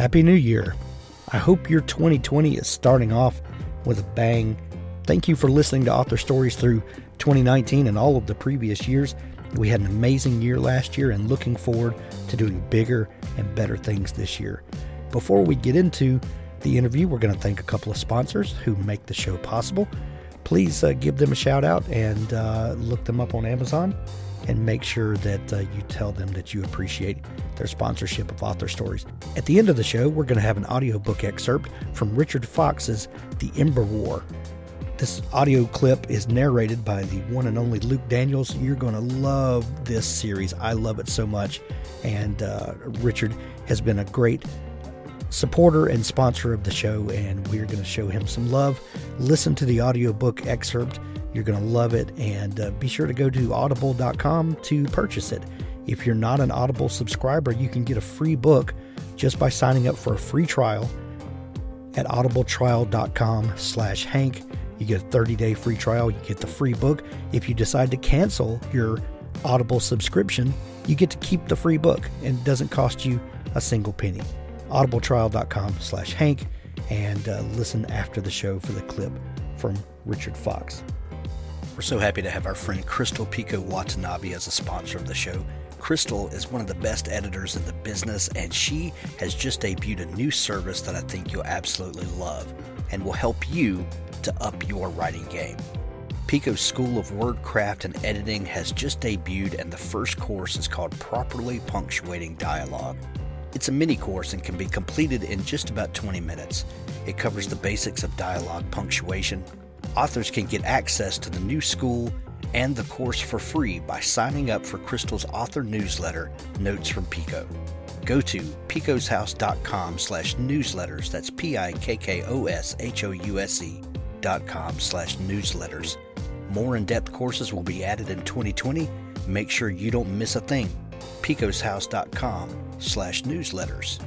Happy New Year. I hope your 2020 is starting off with a bang. Thank you for listening to Author Stories through 2019 and all of the previous years. We had an amazing year last year and looking forward to doing bigger and better things this year. Before we get into the interview, we're going to thank a couple of sponsors who make the show possible. Please uh, give them a shout out and uh, look them up on Amazon and make sure that uh, you tell them that you appreciate their sponsorship of author stories. At the end of the show, we're going to have an audiobook excerpt from Richard Fox's The Ember War. This audio clip is narrated by the one and only Luke Daniels. You're going to love this series. I love it so much. And uh, Richard has been a great supporter and sponsor of the show, and we're going to show him some love. Listen to the audiobook excerpt you're going to love it. And uh, be sure to go to audible.com to purchase it. If you're not an Audible subscriber, you can get a free book just by signing up for a free trial at audibletrial.com slash hank you get a 30-day free trial you get the free book if you decide to cancel your audible subscription you get to keep the free book and it doesn't cost you a single penny audibletrial.com slash hank and uh, listen after the show for the clip from richard fox we're so happy to have our friend Crystal Pikko Watanabe as a sponsor of the show. Crystal is one of the best editors in the business, and she has just debuted a new service that I think you'll absolutely love and will help you to up your writing game. Pikko's School of Wordcraft and Editing has just debuted, and the first course is called Properly Punctuating Dialogue. It's a mini course and can be completed in just about 20 minutes. It covers the basics of dialogue punctuation, Authors can get access to the new school and the course for free by signing up for Crystal's author newsletter, Notes from Pikko. Go to pikkoshouse.com slash newsletters. That's P-I-K-K-O-S-H-O-U-S-E dot com slash newsletters. More in-depth courses will be added in 2020. Make sure you don't miss a thing. pikkoshouse.com slash newsletters.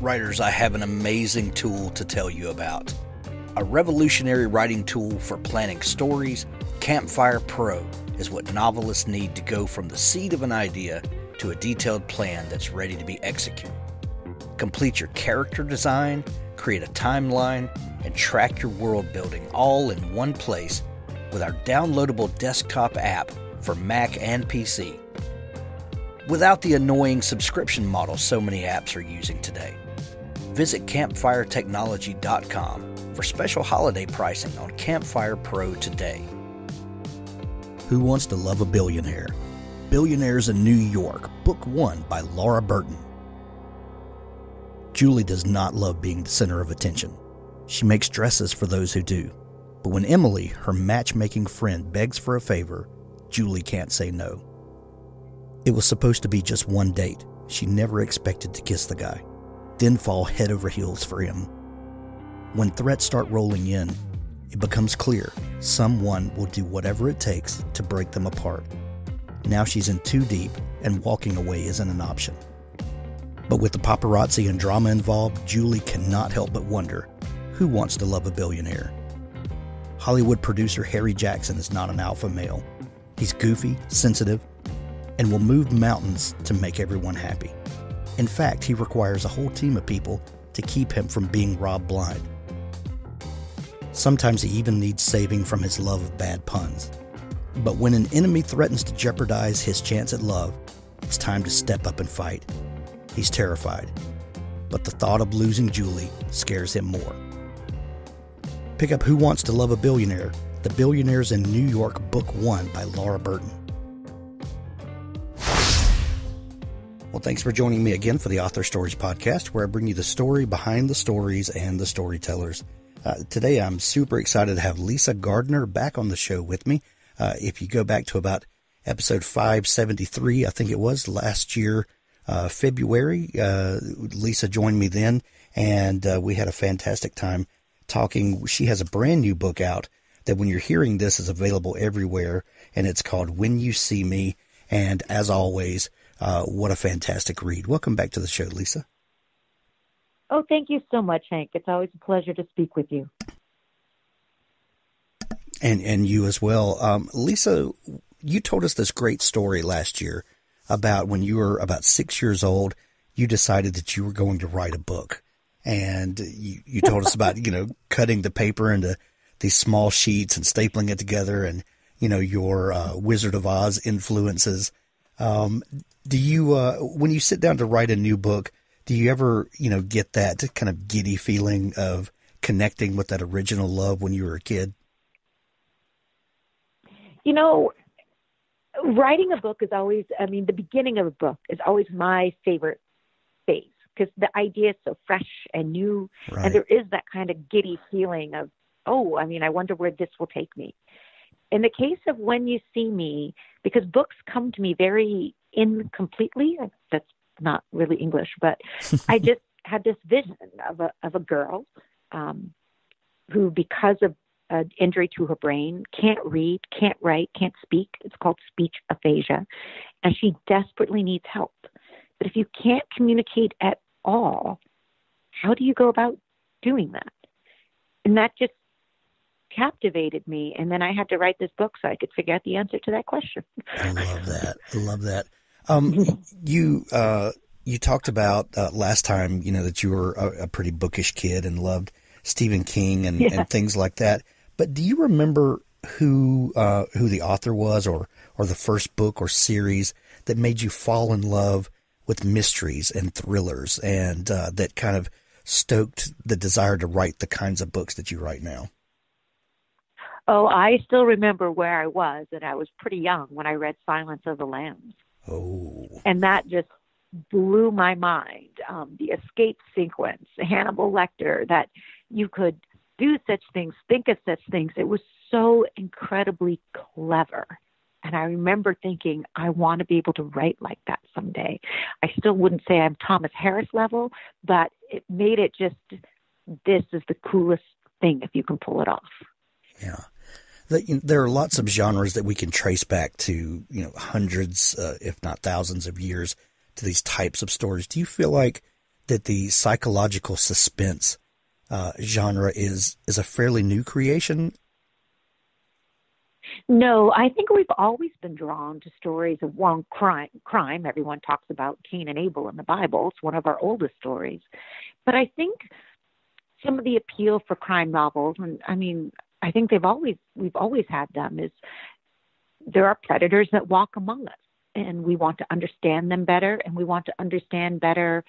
Writers, I have an amazing tool to tell you about a revolutionary writing tool for planning stories, Campfire Pro is what novelists need to go from the seed of an idea to a detailed plan that's ready to be executed. Complete your character design, create a timeline, and track your world building all in one place with our downloadable desktop app for Mac and PC. Without the annoying subscription model so many apps are using today. Visit campfiretechnology.com for special holiday pricing on Campfire Pro today. Who Wants to Love a Billionaire? Billionaires in New York, Book 1 by Laura Burton. Julie does not love being the center of attention. She makes dresses for those who do. But when Emily, her matchmaking friend, begs for a favor, Julie can't say no. It was supposed to be just one date. She never expected to kiss the guy, then fall head over heels for him when threats start rolling in, it becomes clear someone will do whatever it takes to break them apart. Now she's in too deep, and walking away isn't an option. But with the paparazzi and drama involved, Julie cannot help but wonder who wants to love a billionaire? Hollywood producer Harry Jackson is not an alpha male. He's goofy, sensitive, and will move mountains to make everyone happy. In fact, he requires a whole team of people to keep him from being robbed blind. Sometimes he even needs saving from his love of bad puns. But when an enemy threatens to jeopardize his chance at love, it's time to step up and fight. He's terrified, but the thought of losing Julie scares him more. Pick up Who Wants to Love a Billionaire? The Billionaires in New York, Book 1 by Laura Burton. Well, thanks for joining me again for the Author Stories Podcast, where I bring you the story behind the stories and the storytellers. Uh, today, I'm super excited to have Lisa Gardner back on the show with me. Uh, if you go back to about episode 573, I think it was last year, uh, February, uh, Lisa joined me then, and uh, we had a fantastic time talking. She has a brand new book out that when you're hearing this is available everywhere, and it's called When You See Me. And as always, uh, what a fantastic read. Welcome back to the show, Lisa. Oh, thank you so much, Hank. It's always a pleasure to speak with you. And and you as well, um, Lisa. You told us this great story last year about when you were about six years old. you decided that you were going to write a book. And you, you told us about, you know, cutting the paper into these small sheets and stapling it together and, you know, your uh, Wizard of Oz influences. Um, do you, uh, when you sit down to write a new book, do you ever, you know, get that kind of giddy feeling of connecting with that original love when you were a kid? You know, writing a book is always, I mean, the beginning of a book is always my favorite phase because the idea is so fresh and new. Right. And there is that kind of giddy feeling of, oh, I mean, I wonder where this will take me. In the case of When You See Me, because books come to me very incompletely, that's not really English, but I just had this vision of a of a girl um, who, because of an injury to her brain, can't read, can't write, can't speak. It's called speech aphasia, and she desperately needs help. But if you can't communicate at all, how do you go about doing that? And that just captivated me. And then I had to write this book so I could figure out the answer to that question. I love that. I love that. Um, you uh, you talked about uh, last time, you know, that you were a, a, pretty bookish kid and loved Stephen King and, yeah. and things like that. But do you remember who uh, who the author was, or or the first book or series that made you fall in love with mysteries and thrillers, and uh, that kind of stoked the desire to write the kinds of books that you write now? Oh, I still remember where I was, and I was pretty young when I read Silence of the Lambs. Oh. And that just blew my mind. Um, the escape sequence, Hannibal Lecter, that you could do such things, think of such things. It was so incredibly clever. And I remember thinking, I want to be able to write like that someday. I still wouldn't say I'm Thomas Harris level, but it made it just this is the coolest thing if you can pull it off. Yeah. There are lots of genres that we can trace back to, you know, hundreds, uh, if not thousands of years to these types of stories. Do you feel like that the psychological suspense uh, genre is is a fairly new creation? No, I think we've always been drawn to stories of one crime. Crime. Everyone talks about Cain and Abel in the Bible. It's one of our oldest stories. But I think some of the appeal for crime novels, and I mean, I think they've always we've always had them. Is there are predators that walk among us and we want to understand them better and we want to understand better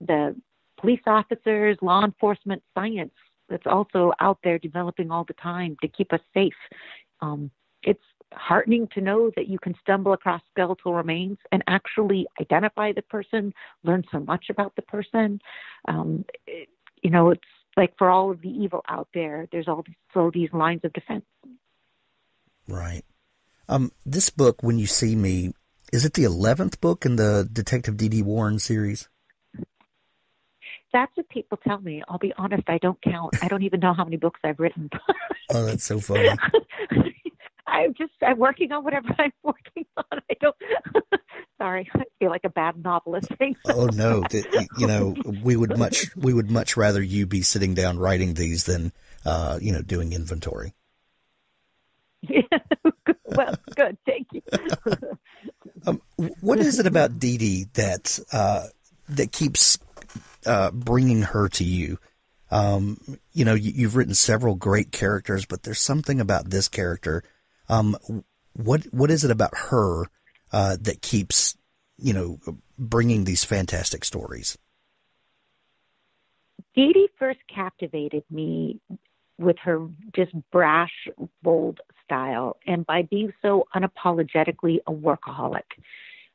the police officers, law enforcement, science that's also out there developing all the time to keep us safe. Um, it's heartening to know that you can stumble across skeletal remains and actually identify the person, learn so much about the person. Um, it, you know, it's like for all of the evil out there, there's also these lines of defense. Right. Um, this book, When You See Me, is it the 11th book in the Detective D.D. Warren series? That's what people tell me. I'll be honest, I don't count. I don't even know how many books I've written. oh, that's so funny. I'm just I'm working on whatever I'm working on. I don't. sorry, I feel like a bad novelist thing. oh no, you know we would much we would much rather you be sitting down writing these than uh, you know doing inventory. Yeah. well, good. Thank you. Um, what is it about Dee Dee that uh, that keeps uh, bringing her to you? Um, you know, you, have written several great characters, but there's something about this character. Um, what what is it about her uh, that keeps you know bringing these fantastic stories? Dee Dee first captivated me with her just brash, bold style, and by being so unapologetically a workaholic.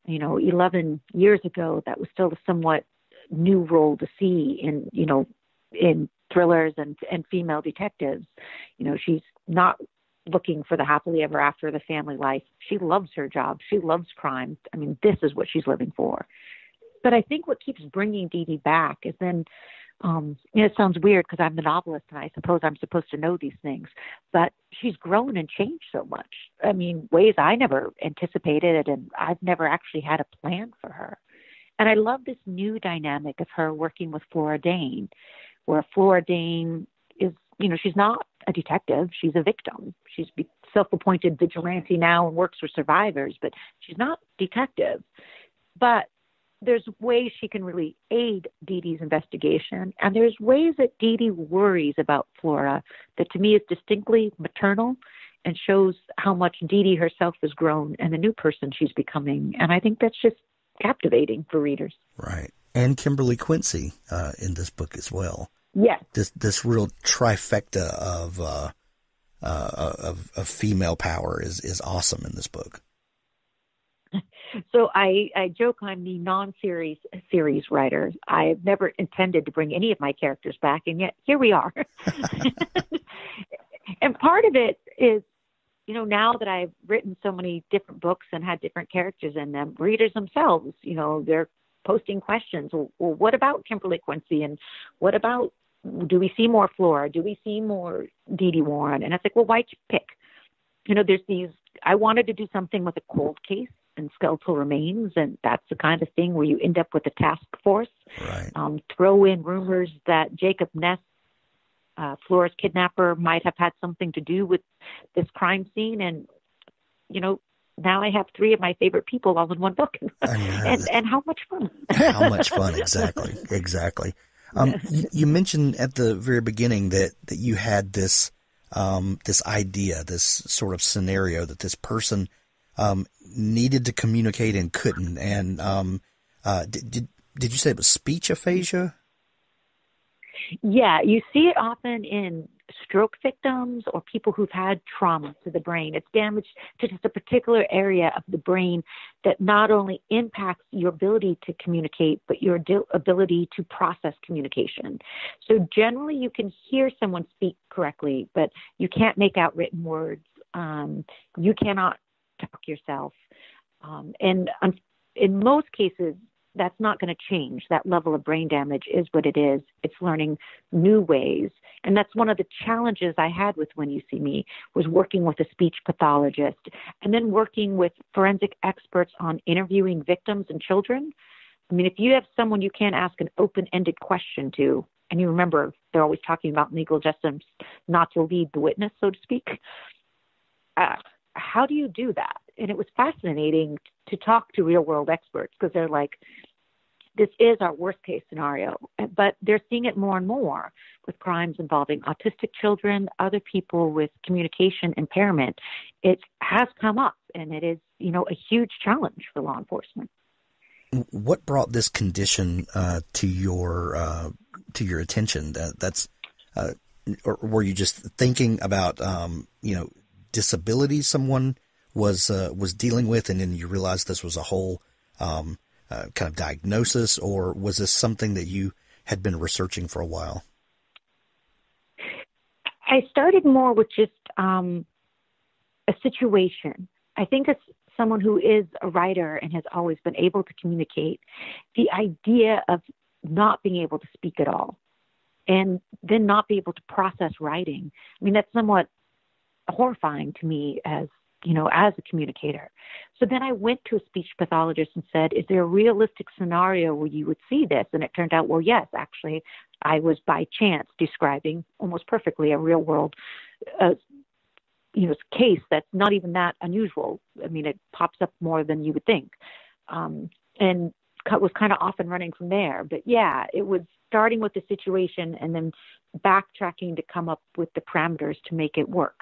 You know, 11 years ago, that was still a somewhat new role to see in, you know, in thrillers and and female detectives. You know, she's not looking for the happily ever after the family life. She loves her job. She loves crime. I mean, this is what she's living for. But I think what keeps bringing Dee Dee back is then um, it sounds weird because I'm the novelist and I suppose I'm supposed to know these things, but she's grown and changed so much. I mean, ways I never anticipated, and I've never actually had a plan for her. And I love this new dynamic of her working with Flora Dane, where Flora Dane is, you know, she's not a detective, she's a victim. She's self appointed vigilante now and works for survivors, but she's not detective. But there's ways she can really aid Dee Dee's investigation, and there's ways that Dee Dee worries about Flora that to me is distinctly maternal and shows how much Dee Dee herself has grown and the new person she's becoming. And I think that's just captivating for readers. Right. And Kimberly Quincy uh, in this book as well. Yes. This this real trifecta of uh, uh, of, of female power is is awesome in this book. So I, I joke I'm the non-series series writer. I've never intended to bring any of my characters back, and yet here we are. and part of it is, you know, now that I've written so many different books and had different characters in them, readers themselves, you know, they're posting questions. Well, well what about Kimberly Quincy, and what about do we see more Flora? Do we see more Dee Dee Warren? And it's like, well, why'd you pick? You know, there's these. I wanted to do something with a cold case and skeletal remains, and that's the kind of thing where you end up with a task force. Right. Um, throw in rumors that Jacob Ness, uh, Flora's kidnapper, might have had something to do with this crime scene, and you know, now I have three of my favorite people all in one book, and and how much fun! how much fun? Exactly, exactly. Um, you, you, mentioned at the very beginning that that you had this um, this idea, this sort of scenario that this person um, needed to communicate and couldn't. And um, uh, did, did did you say it was speech aphasia? Yeah, you see it often in stroke victims or people who've had trauma to the brain. It's damage to just a particular area of the brain that not only impacts your ability to communicate, but your ability to process communication. So generally, you can hear someone speak correctly, but you can't make out written words. Um, you cannot talk yourself. Um, and in most cases, that's not going to change. That level of brain damage is what it is. It's learning new ways. And that's one of the challenges I had with When You See Me was working with a speech pathologist and then working with forensic experts on interviewing victims and children. I mean, if you have someone you can't ask an open-ended question to, and you remember they're always talking about legal justice not to lead the witness, so to speak. Uh, how do you do that? And it was fascinating to talk to real world experts because they're like, this is our worst case scenario, but they're seeing it more and more with crimes involving autistic children, other people with communication impairment. It has come up, and it is, you know, a huge challenge for law enforcement. What brought this condition uh, to your uh, to your attention? That, that's uh, or were you just thinking about um, you know disability someone was uh, was dealing with, and then you realized this was a whole um, uh, kind of diagnosis, or was this something that you had been researching for a while? I started more with just um, a situation. I think as someone who is a writer and has always been able to communicate, the idea of not being able to speak at all and then not be able to process writing. I mean, that's somewhat horrifying to me as you know as a communicator. So then i went to a speech pathologist and said is there a realistic scenario where you would see this? And it turned out well yes actually i was by chance describing almost perfectly a real world uh, you know case that's not even that unusual. I mean it pops up more than you would think. Um, and was kind of off and running from there. But yeah it was starting with the situation and then backtracking to come up with the parameters to make it work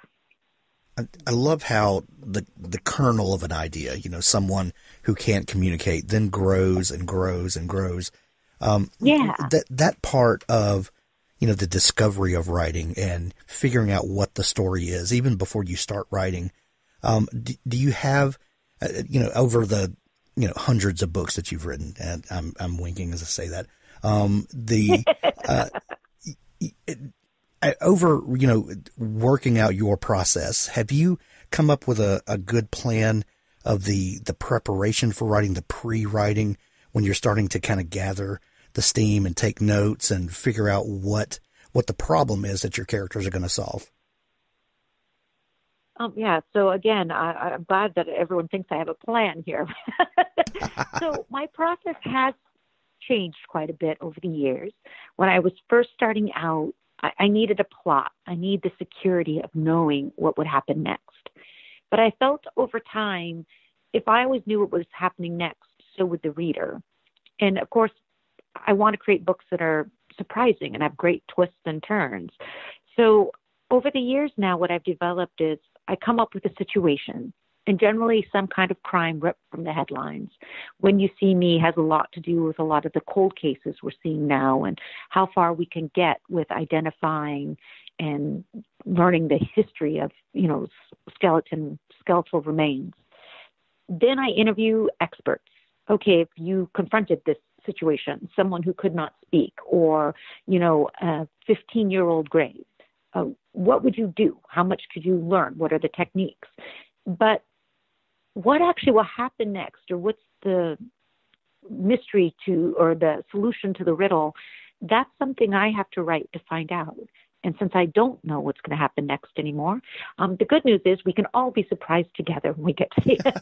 I love how the the kernel of an idea, you know, someone who can't communicate, then grows and grows and grows. Um, yeah, that that part of you know the discovery of writing and figuring out what the story is, even before you start writing. Um, do, do, you have, uh, you know, over the you know hundreds of books that you've written, and I'm I'm winking as I say that. Um, the uh, over you know working out your process, have you come up with a, a good plan of the the preparation for writing, the pre-writing when you're starting to kind of gather the steam and take notes and figure out what what the problem is that your characters are going to solve? Um, yeah. So again, I, I'm glad that everyone thinks I have a plan here. so my process has changed quite a bit over the years. When I was first starting out, I, I needed a plot. I need the security of knowing what would happen next. But I felt over time, if I always knew what was happening next, so would the reader. and of course, I want to create books that are surprising and have great twists and turns. So over the years now, what I've developed is I come up with a situation and generally some kind of crime ripped from the headlines. When You See Me has a lot to do with a lot of the cold cases we're seeing now and how far we can get with identifying and learning the history of, you know, skeleton skeletal remains. Then I interview experts. Okay, if you confronted this situation, someone who could not speak, or you know, a 15-year-old grave, uh, what would you do? How much could you learn? What are the techniques? But what actually will happen next, or what's the mystery to, or the solution to the riddle? That's something I have to write to find out. And since I don't know what's going to happen next anymore, um, the good news is we can all be surprised together when we get to the end.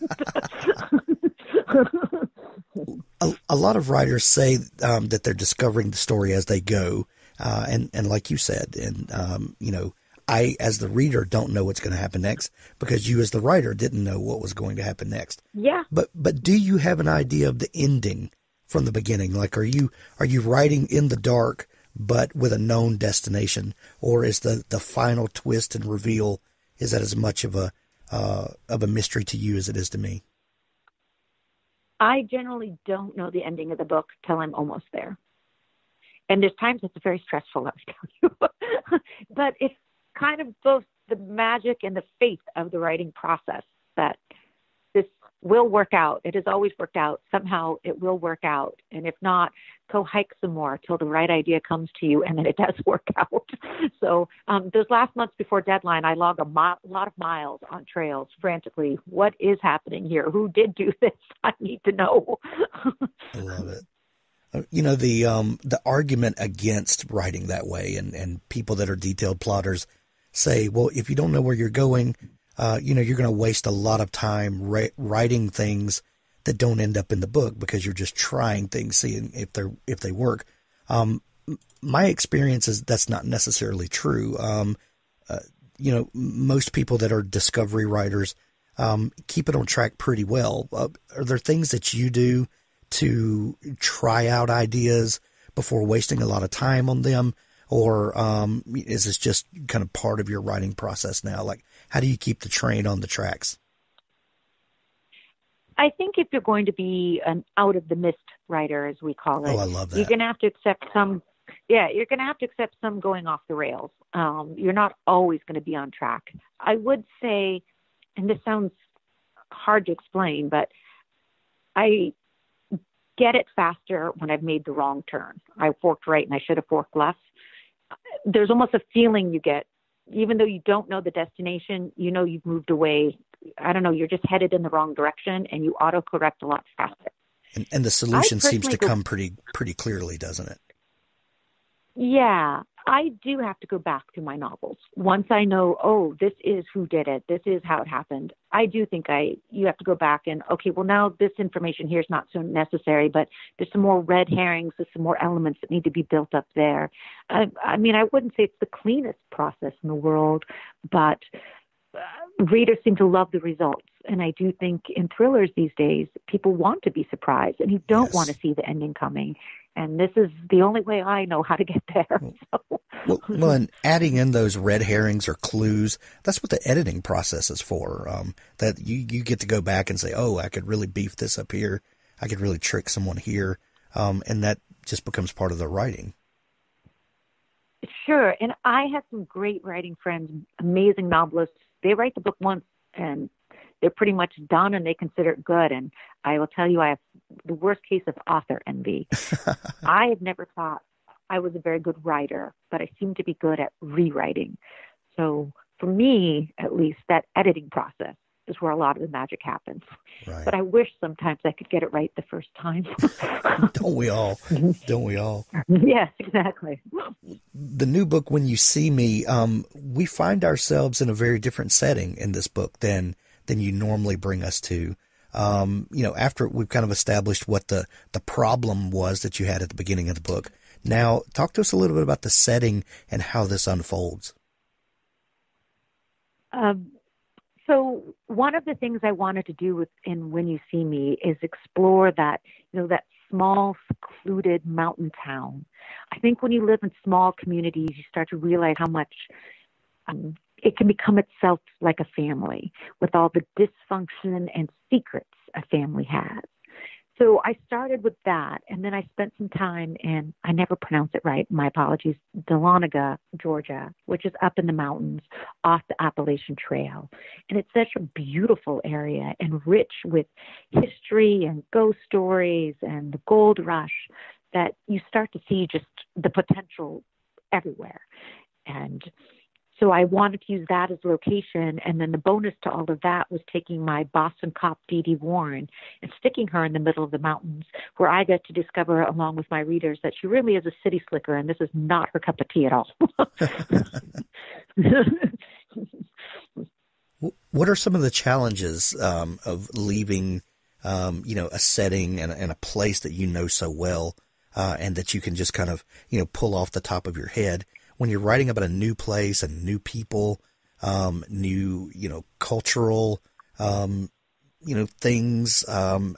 a, a, lot of writers say um, that they're discovering the story as they go, uh, and and like you said, and um, you know, I as the reader don't know what's going to happen next because you as the writer didn't know what was going to happen next. Yeah. But but do you have an idea of the ending from the beginning? Like, are you are you writing in the dark? but with a known destination, or is the the final twist and reveal is that as much of a uh, of a mystery to you as it is to me? I generally don't know the ending of the book till I'm almost there, and there's times it's very stressful. Let me tell you, but it's kind of both the magic and the faith of the writing process that this will work out. It has always worked out. Somehow it will work out. And if not, go hike some more till the right idea comes to you and then it does work out. So um, those last months before deadline, I log a lot of miles on trails frantically. What is happening here? Who did do this? I need to know. I love it. Uh, you know the um, the argument against writing that way, and, and people that are detailed plotters say, well, if you don't know where you're going, uh, you know, you're going to waste a lot of time writing things that don't end up in the book because you're just trying things, seeing if they're if they work. Um, my experience is that's not necessarily true. Um, uh, you know, most people that are discovery writers um, keep it on track pretty well. Uh, are there things that you do to try out ideas before wasting a lot of time on them? Or um, is this just kind of part of your writing process now? Like, how do you keep the train on the tracks? I think if you're going to be an out of the mist writer, as we call it, oh, I love that. you're going to have to accept some. Yeah, you're going to have to accept some going off the rails. Um, you're not always going to be on track. I would say, and this sounds hard to explain, but I get it faster when I've made the wrong turn. I forked right and I should have forked left. There's almost a feeling you get even though you don't know the destination, you know you've moved away. I don't know, you're just headed in the wrong direction and you auto correct a lot faster. And, and the solution seems to go, come pretty pretty clearly, doesn't it? Yeah, I do have to go back to my novels. Once I know, oh, this is who did it, this is how it happened. I do think I you have to go back and okay, well now this information here is not so necessary, but there's some more red herrings, there's some more elements that need to be built up there. I, I mean, I wouldn't say it's the cleanest process in the world, but uh, readers seem to love the results. And I do think in thrillers these days, people want to be surprised and you don't yes. want to see the ending coming and this is the only way I know how to get there. So. well, well, and adding in those red herrings or clues, that's what the editing process is for. Um, that you, you get to go back and say, oh, I could really beef this up here. I could really trick someone here. Um, and that just becomes part of the writing. Sure. And I have some great writing friends, amazing novelists. They write the book once and they're pretty much done and they consider it good. And I will tell you, I have the worst case of author envy. I have never thought I was a very good writer, but I seem to be good at rewriting. So for me, at least, that editing process is where a lot of the magic happens. Right. But I wish sometimes I could get it right the first time. Don't we all? Don't we all? yes, exactly. The new book, When You See Me, um, we find ourselves in a very different setting in this book than than you normally bring us to. Um, you know, after we've kind of established what the, the problem was that you had at the beginning of the book. Now, talk to us a little bit about the setting and how this unfolds. Um, so one of the things I wanted to do with in When You See Me is explore that, you know, that small, secluded mountain town. I think when you live in small communities, you start to realize how much um, it can become itself like a family with all the dysfunction and secrets a family has. So I started with that, and then I spent some time in, I never pronounce it right, my apologies, Dahlonega, Georgia, which is up in the mountains off the Appalachian Trail. And it's such a beautiful area and rich with history and ghost stories and the gold rush that you start to see just the potential everywhere. And so I wanted to use that as location. And then the bonus to all of that was taking my Boston cop, Dee Dee Warren, and sticking her in the middle of the mountains, where I get to discover, along with my readers, that she really is a city slicker, and this is not her cup of tea at all. what are some of the challenges um, of leaving, um, you know, a setting and, and, a place that you know so well, uh, and that you can just kind of, you know, pull off the top of your head? When you're writing about a new place and new people, um, new, you know, cultural, um, you know, things, um,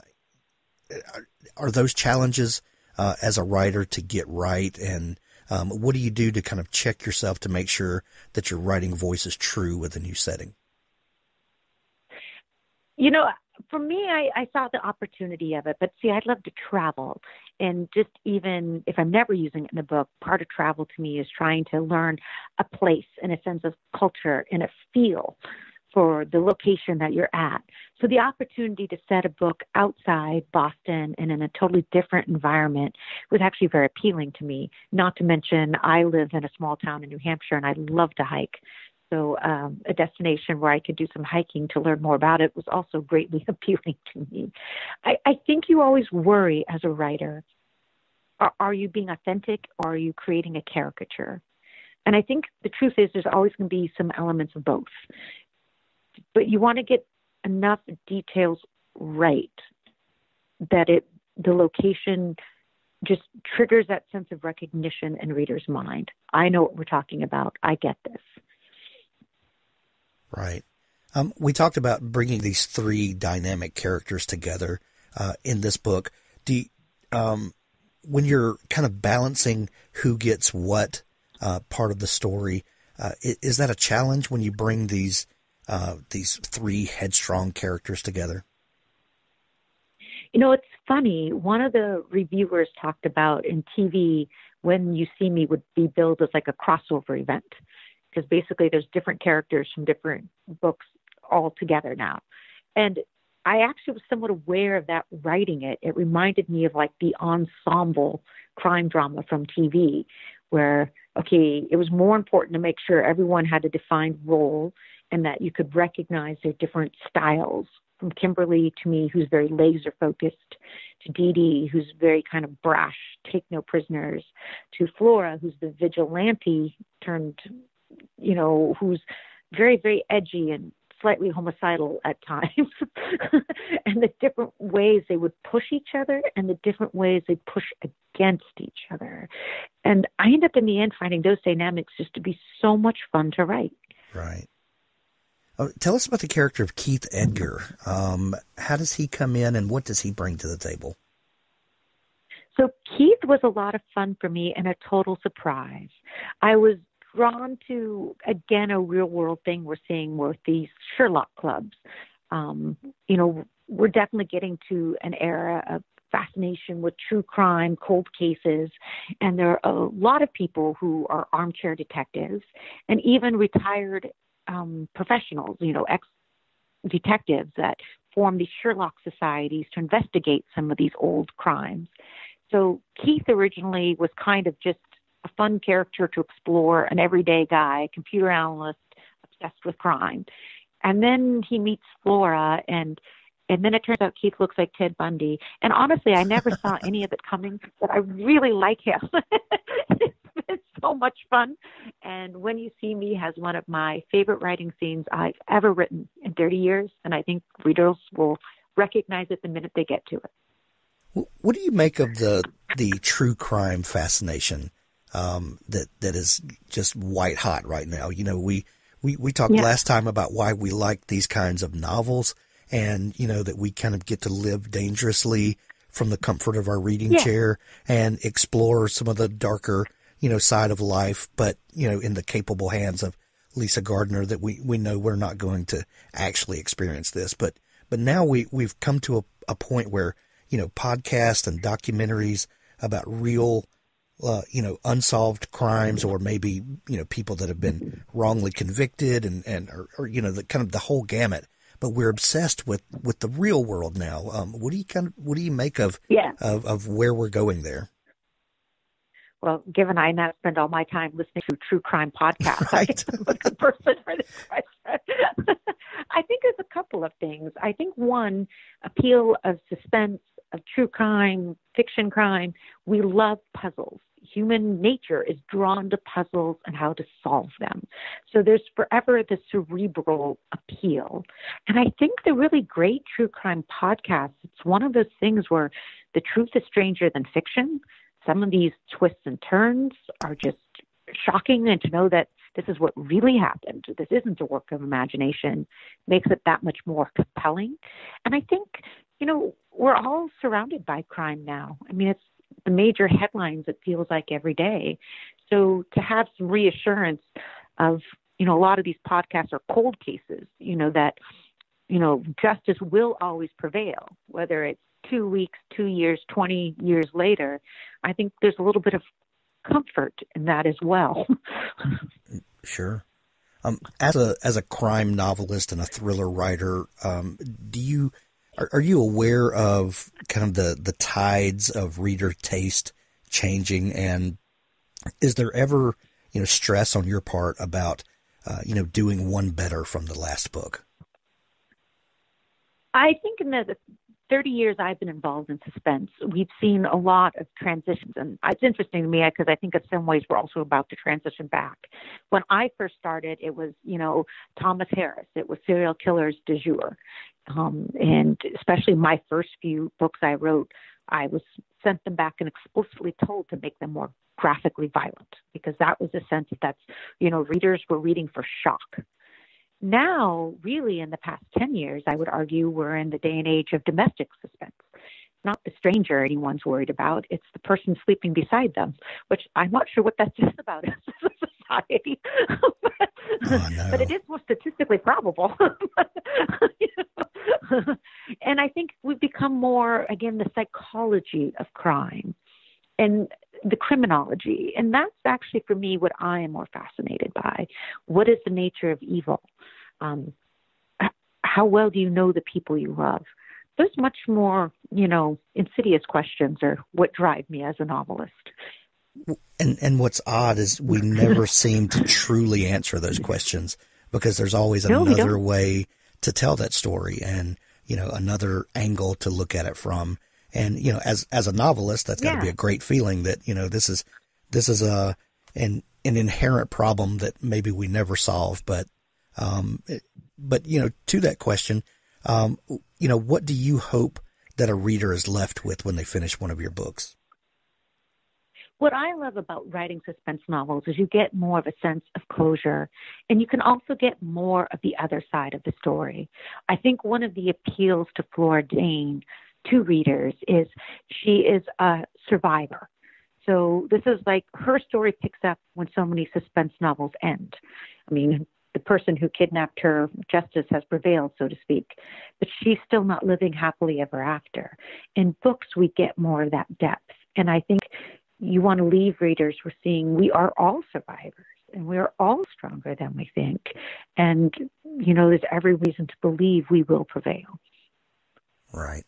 are, are, those challenges, uh, as a writer to get right? And, um, what do you do to kind of check yourself to make sure that your writing voice is true with a new setting? You know, for me, I, I saw the opportunity of it. But see, I'd love to travel. And just even if I'm never using it in the book, part of travel to me is trying to learn a place and a sense of culture and a feel for the location that you're at. So the opportunity to set a book outside Boston and in a totally different environment was actually very appealing to me. Not to mention, I live in a small town in New Hampshire and I love to hike also um, a destination where I could do some hiking to learn more about it was also greatly appealing to me. I, I think you always worry as a writer are, are you being authentic or are you creating a caricature? And I think the truth is there's always going to be some elements of both. But you want to get enough details right that it the location just triggers that sense of recognition in reader's mind. I know what we're talking about. I get this. Right. Um, we talked about bringing these three dynamic characters together uh, in this book. Do you, um, when you're kind of balancing who gets what uh, part of the story, uh, is that a challenge when you bring these uh, these three headstrong characters together? You know, it's funny. One of the reviewers talked about in TV when you see me would be billed as like a crossover event because basically there's different characters from different books all together now. And I actually was somewhat aware of that writing it. It reminded me of like the ensemble crime drama from TV, where, okay, it was more important to make sure everyone had a defined role and that you could recognize their different styles. From Kimberly to me, who's very laser focused, to Dee Dee, who's very kind of brash, take no prisoners, to Flora, who's the vigilante turned you know, who's very, very edgy and slightly homicidal at times, and the different ways they would push each other and the different ways they push against each other. And I end up in the end finding those dynamics just to be so much fun to write. Right. Oh, tell us about the character of Keith Edgar. Um, how does he come in and what does he bring to the table? So Keith was a lot of fun for me and a total surprise. I was drawn to again a real world thing we're seeing with these Sherlock clubs. Um, you know, we're definitely getting to an era of fascination with true crime, cold cases, and there are a lot of people who are armchair detectives and even retired um, professionals, you know, ex detectives that form these Sherlock societies to investigate some of these old crimes. So Keith originally was kind of just a fun character to explore, an everyday guy, computer analyst, obsessed with crime. And then he meets Flora and and then it turns out Keith looks like Ted Bundy. And honestly, I never saw any of it coming, but I really like him. it's so much fun. And When You See Me has one of my favorite writing scenes I've ever written in 30 years, and I think readers will recognize it the minute they get to it. What do you make of the the true crime fascination um, that that is just white hot right now. You know, we we we talked yeah. last time about why we like these kinds of novels, and you know that we kind of get to live dangerously from the comfort of our reading Yeah. chair and explore some of the darker, you know, side of life, but, you know, in the capable hands of Lisa Gardner that we, we know we're not going to actually experience this. But, but now we, we've come to a, a point where, you know, podcasts and documentaries about real, uh, you know, unsolved crimes or maybe, you know, people that have been wrongly convicted and, and, or, or you know, the kind of the whole gamut. But we're obsessed with, with the real world now. Um, what do you kind of, what do you make of, Yeah. of, of where we're going there? Well, given I now spend all my time listening to true crime podcasts, I Right. think I'm a good person for this question. I think there's a couple of things. I think one, appeal of suspense, of true crime, fiction crime. We love puzzles. Human nature is drawn to puzzles and how to solve them. So there's forever the cerebral appeal. And I think the really great true crime podcasts, it's one of those things where the truth is stranger than fiction some of these twists and turns are just shocking and to know that this is what really happened this isn't a work of imagination makes it that much more compelling and i think you know we're all surrounded by crime now i mean it's the major headlines it feels like every day so to have some reassurance of you know a lot of these podcasts are cold cases you know that you know justice will always prevail whether it's two weeks, two years, 20 years later, I think there's a little bit of comfort in that as well. Sure. Um, as a as a crime novelist and a thriller writer, um, do you are, are you aware of kind of the the tides of reader taste changing, and is there ever you know stress on your part about uh, you know doing one better from the last book? I think in the 30 years I've been involved in suspense, we've seen a lot of transitions. And it's interesting to me because I think in some ways we're also about to transition back. When I first started, it was, you know, Thomas Harris, it was serial killers du jour. Um, and especially my first few books I wrote, I was sent them back and explicitly told to make them more graphically violent because that was a sense that, you know, readers were reading for shock now, really, in the past 10 years, I would argue we're in the day and age of domestic suspense. It's not the stranger anyone's worried about, it's the person sleeping beside them, which I'm not sure what that says about us society. but, Oh, no. but it is more statistically probable. You know? and I think we've become more, again, the psychology of crime and the criminology. And that's actually, for me, what I am more fascinated by. What is the nature of evil? Um, how well do you know the people you love? Those much more, you know, insidious questions are what drive me as a novelist. And and what's odd is we never seem to truly answer those questions because there's always No, another way to tell that story and you know another angle to look at it from. And you know, as as a novelist, that's got to Yeah. be a great feeling that you know this is this is a an an inherent problem that maybe we never solve, but um, it- but you know, to that question, um, you know, what do you hope that a reader is left with when they finish one of your books? What I love about writing suspense novels is you get more of a sense of closure and you can also get more of the other side of the story. I think one of the appeals to Flora Dane to readers is she is a survivor. So this is like her story picks up when so many suspense novels end. I mean, the person who kidnapped her, justice has prevailed, so to speak, but she's still not living happily ever after. In books, we get more of that depth. And I think you want to leave readers with seeing we are all survivors and we are all stronger than we think. And, you know, there's every reason to believe we will prevail. Right.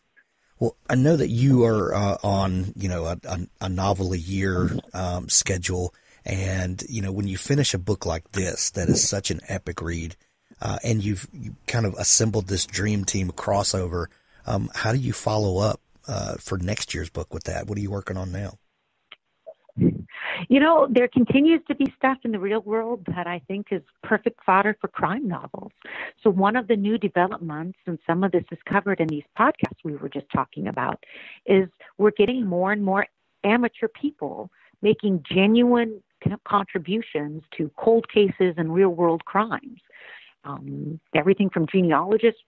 Well, I know that you are uh, on, you know, a, a, a novel a year um, schedule, and you know when you finish a book like this, that is such an epic read, uh, and you've you kind of assembled this dream team crossover. Um, how do you follow up uh, for next year's book with that? What are you working on now? You know, there continues to be stuff in the real world that I think is perfect fodder for crime novels. So, one of the new developments, and some of this is covered in these podcasts we were just talking about, is we're getting more and more amateur people making genuine contributions to cold cases and real world crimes. Um, everything from genealogists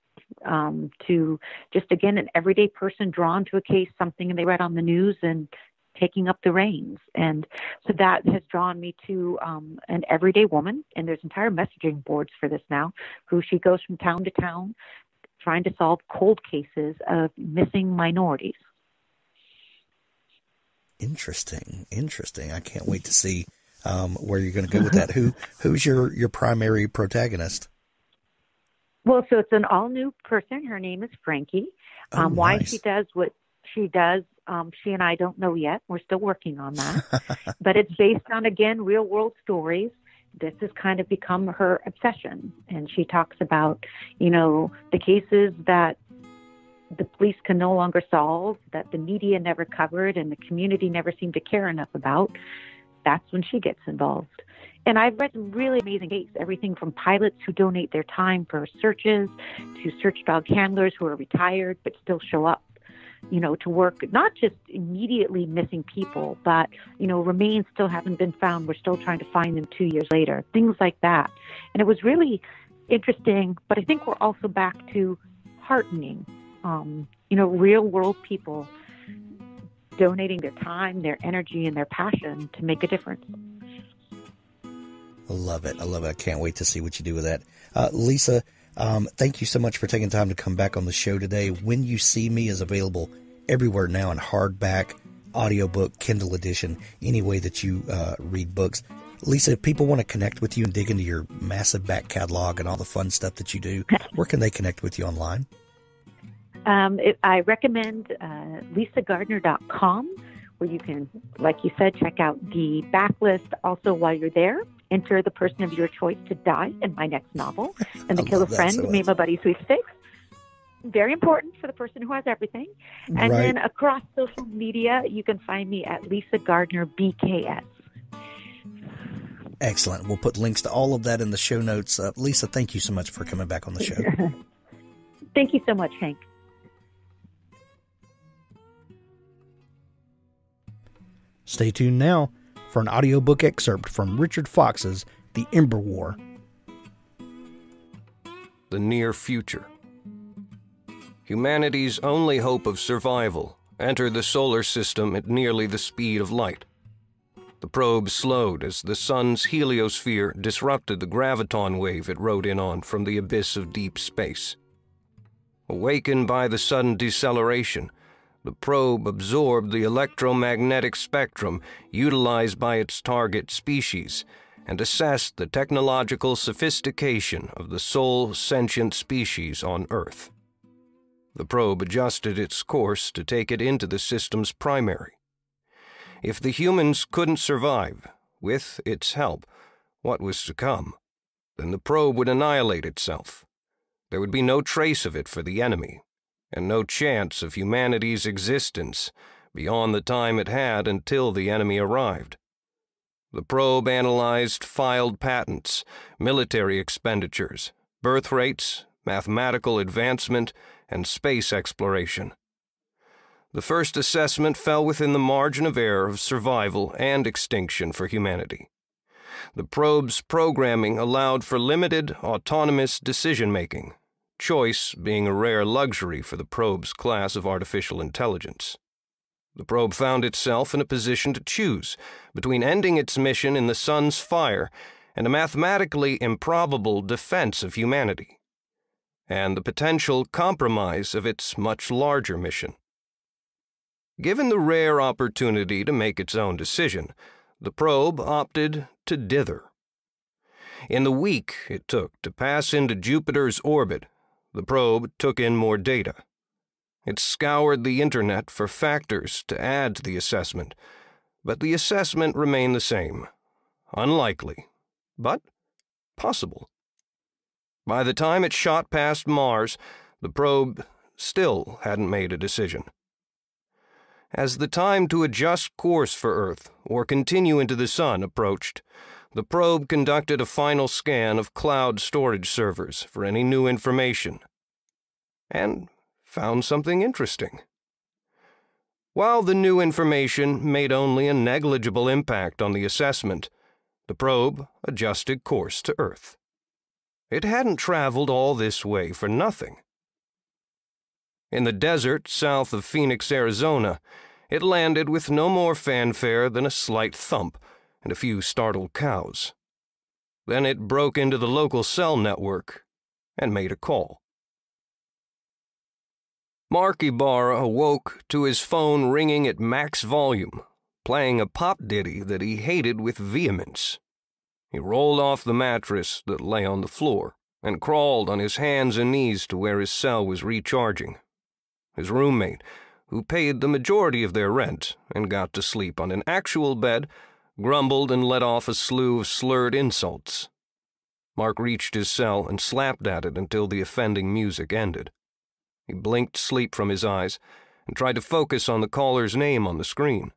um, to just again an everyday person drawn to a case, something and they read on the news, and taking up the reins. And so that has drawn me to um, an everyday woman, and there's entire messaging boards for this now, who she goes from town to town trying to solve cold cases of missing minorities. Interesting, interesting. I can't wait to see um, where you're going to go with that. Who who's your your primary protagonist? Well, so it's an all new person. Her name is Frankie. Oh, um, why she does what she does, um, she and I don't know yet. We're still working on that. but it's based on, again, real world stories. This has kind of become her obsession. And she talks about, you know, the cases that the police can no longer solve, that the media never covered, and the community never seemed to care enough about. That's when she gets involved. And I've read some really amazing cases, everything from pilots who donate their time for searches to search dog handlers who are retired but still show up, you know, to work, not just immediately missing people, but, you know, remains still haven't been found. We're still trying to find them two years later, things like that. And it was really interesting, but I think we're also back to heartening, um, you know, real world people donating their time, their energy, and their passion to make a difference. I love it. I love it. I can't wait to see what you do with that. Uh, Lisa, um, thank you so much for taking time to come back on the show today. When You See Me is available everywhere now in hardback, audiobook, Kindle edition, any way that you uh, read books. Lisa, if people want to connect with you and dig into your massive back catalog and all the fun stuff that you do, where can they connect with you online? Um, it, I recommend uh, lisagardner.com, where you can, like you said, check out the backlist. Also, while you're there, enter the person of your choice to die in my next novel, and to kill a friend, so my buddy sweepstakes. Very important for the person who has everything. And Right. then across social media, you can find me at Lisa Gardner BKS. Excellent. We'll put links to all of that in the show notes. Uh, Lisa, thank you so much for coming back on the show. Thank you so much, Hank. Stay tuned now for an audiobook excerpt from Richard Fox's The Ember War. the near future. Humanity's only hope of survival entered the solar system at nearly the speed of light. The probe slowed as the sun's heliosphere disrupted the graviton wave it rode in on from the abyss of deep space. Awakened by the sudden deceleration, the probe absorbed the electromagnetic spectrum utilized by its target species and assessed the technological sophistication of the sole sentient species on Earth. The probe adjusted its course to take it into the system's primary. If the humans couldn't survive, with its help, what was to come, then the probe would annihilate itself. There would be no trace of it for the enemy, and no chance of humanity's existence beyond the time it had until the enemy arrived. The probe analyzed filed patents, military expenditures, birth rates, mathematical advancement, and space exploration. The first assessment fell within the margin of error of survival and extinction for humanity. The probe's programming allowed for limited autonomous decision making, choice being a rare luxury for the probe's class of artificial intelligence. The probe found itself in a position to choose between ending its mission in the sun's fire and a mathematically improbable defense of humanity, and the potential compromise of its much larger mission. Given the rare opportunity to make its own decision, the probe opted to dither. In the week it took to pass into Jupiter's orbit, the probe took in more data. It scoured the internet for factors to add to the assessment, but the assessment remained the same unlikely, but possible. By the time it shot past Mars, the probe still hadn't made a decision. As the time to adjust course for Earth or continue into the Sun approached, the probe conducted a final scan of cloud storage servers for any new information and found something interesting. While the new information made only a negligible impact on the assessment, the probe adjusted course to Earth. It hadn't traveled all this way for nothing. In the desert south of Phoenix, Arizona, it landed with no more fanfare than a slight thump and a few startled cows. Then it broke into the local cell network and made a call. Mark Ibarra awoke to his phone ringing at max volume, playing a pop ditty that he hated with vehemence. He rolled off the mattress that lay on the floor and crawled on his hands and knees to where his cell was recharging. His roommate, who paid the majority of their rent and got to sleep on an actual bed, grumbled and let off a slew of slurred insults. Mark reached his cell and slapped at it until the offending music ended. He blinked sleep from his eyes and tried to focus on the caller's name on the screen.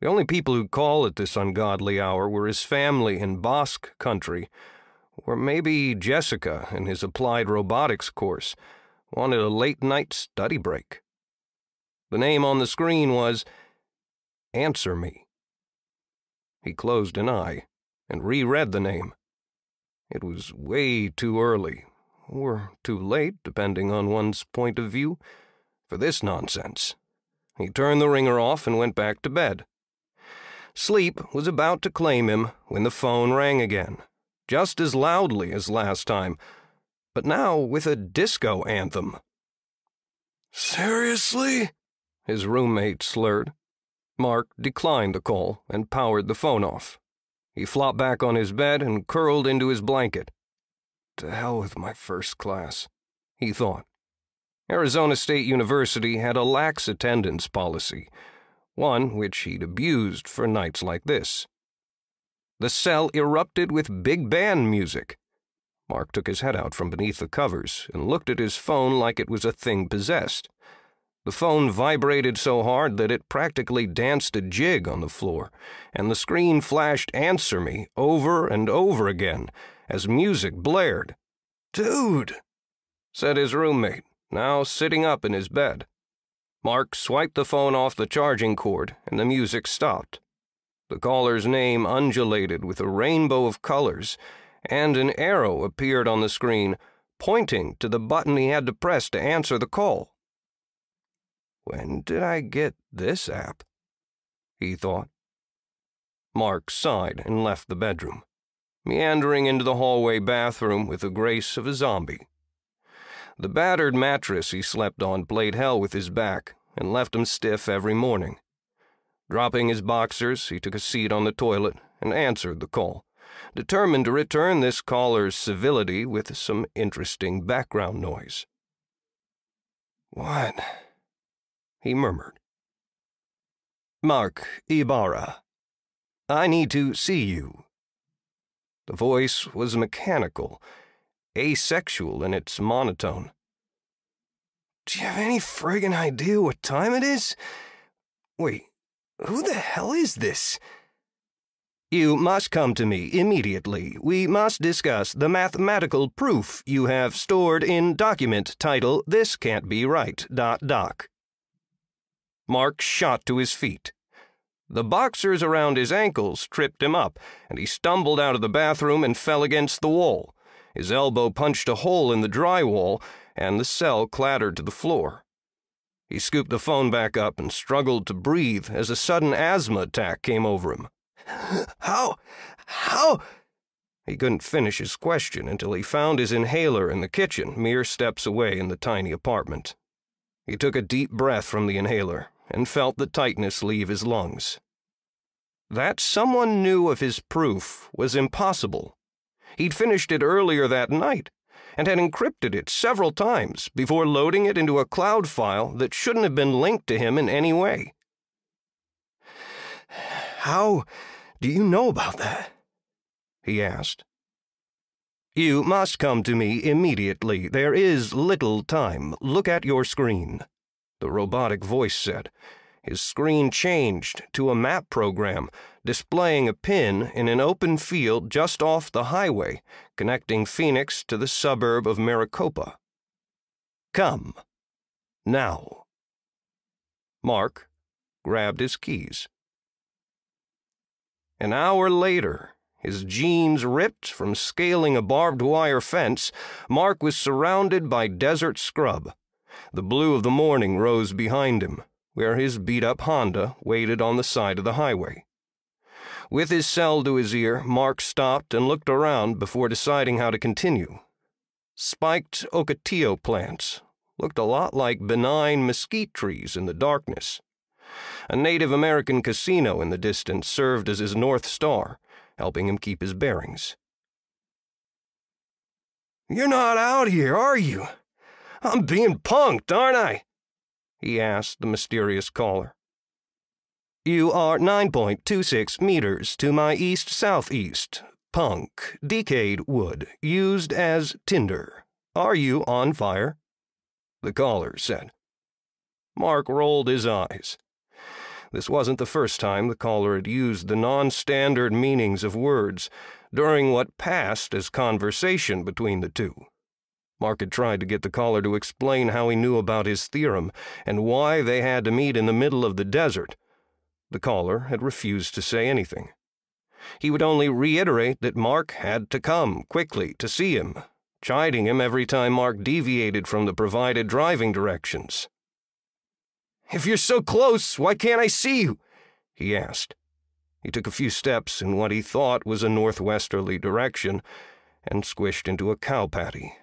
The only people who'd call at this ungodly hour were his family in Basque country, or maybe Jessica in his applied robotics course wanted a late night study break. The name on the screen was Answer Me. He closed an eye and reread the name. It was way too early, or too late, depending on one's point of view, for this nonsense. He turned the ringer off and went back to bed. Sleep was about to claim him when the phone rang again, just as loudly as last time, but now with a disco anthem. Seriously? His roommate slurred. Mark declined the call and powered the phone off. He flopped back on his bed and curled into his blanket. To hell with my first class, he thought. Arizona State University had a lax attendance policy one which he'd abused for nights like this. The cell erupted with big band music. Mark took his head out from beneath the covers and looked at his phone like it was a thing possessed. The phone vibrated so hard that it practically danced a jig on the floor, and the screen flashed Answer Me over and over again as music blared. Dude, said his roommate, now sitting up in his bed. Mark swiped the phone off the charging cord, and the music stopped. The caller's name undulated with a rainbow of colors, and an arrow appeared on the screen, pointing to the button he had to press to answer the call. When did I get this app? He thought. Mark sighed and left the bedroom, meandering into the hallway bathroom with the grace of a zombie. The battered mattress he slept on played hell with his back and left him stiff every morning. Dropping his boxers, he took a seat on the toilet and answered the call, determined to return this caller's civility with some interesting background noise. What? he murmured. Mark Ibarra. I need to see you. The voice was mechanical asexual in its monotone. Do you have any friggin' idea what time it is? Wait, who the hell is this? You must come to me immediately. We must discuss the mathematical proof you have stored in document title This Can't Be Right. Doc. Mark shot to his feet. The boxers around his ankles tripped him up, and he stumbled out of the bathroom and fell against the wall. His elbow punched a hole in the drywall, and the cell clattered to the floor. He scooped the phone back up and struggled to breathe as a sudden asthma attack came over him. How? How? He couldn't finish his question until he found his inhaler in the kitchen, mere steps away in the tiny apartment. He took a deep breath from the inhaler and felt the tightness leave his lungs. That someone knew of his proof was impossible. He'd finished it earlier that night and had encrypted it several times before loading it into a cloud file that shouldn't have been linked to him in any way. How do you know about that? he asked. You must come to me immediately. There is little time. Look at your screen, the robotic voice said, his screen changed to a map program displaying a pin in an open field just off the highway connecting Phoenix to the suburb of Maricopa. Come. Now. Mark grabbed his keys. An hour later, his jeans ripped from scaling a barbed wire fence, Mark was surrounded by desert scrub The blue of the morning rose behind him, where his beat up Honda waited on the side of the highway. With his cell to his ear, Mark stopped and looked around before deciding how to continue. Spiked ocotillo plants looked a lot like benign mesquite trees in the darkness. A Native American casino in the distance served as his North Star, helping him keep his bearings. You're not out here, are you? I'm being punked, aren't I? he asked the mysterious caller. You are 9.26 meters to my east southeast. Punk, decayed wood, used as tinder. Are you on fire? The caller said. Mark rolled his eyes. This wasn't the first time the caller had used the non standard meanings of words during what passed as conversation between the two. Mark had tried to get the caller to explain how he knew about his theorem and why they had to meet in the middle of the desert. The caller had refused to say anything. He would only reiterate that Mark had to come quickly to see him, chiding him every time Mark deviated from the provided driving directions. If you're so close, why can't I see you? he asked. He took a few steps in what he thought was a northwesterly direction and squished into a cow patty.